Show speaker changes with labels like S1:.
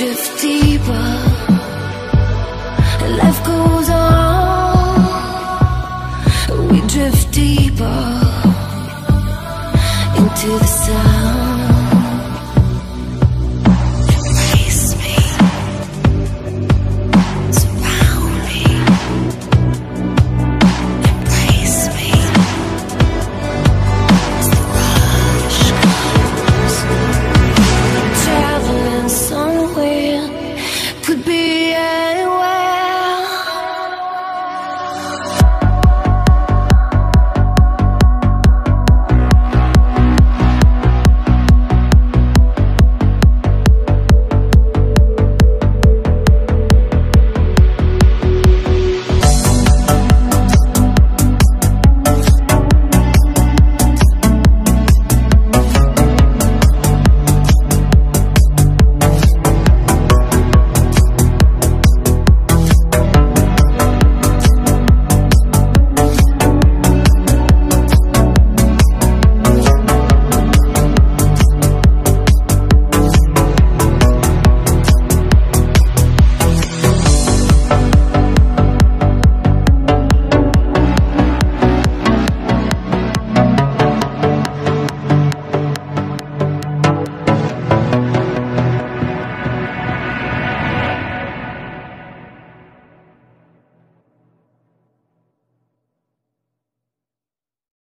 S1: drift deeper Life goes on. We drift deeper Into the sound.